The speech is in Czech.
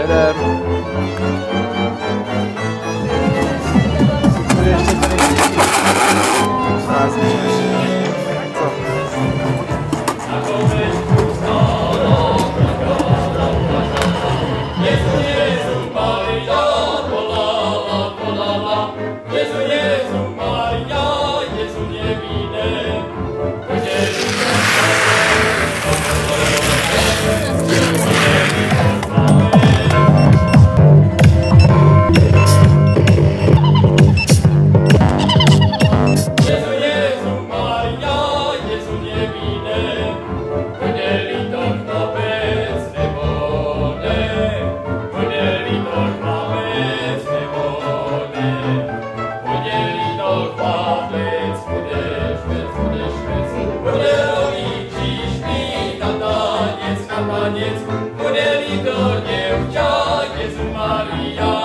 jedem. Ještě tady Jezu, Jezu, Maria, kolala, kolala, Jezu, Jezu. koniec, chudeli to dziewczak, Jezu Maria.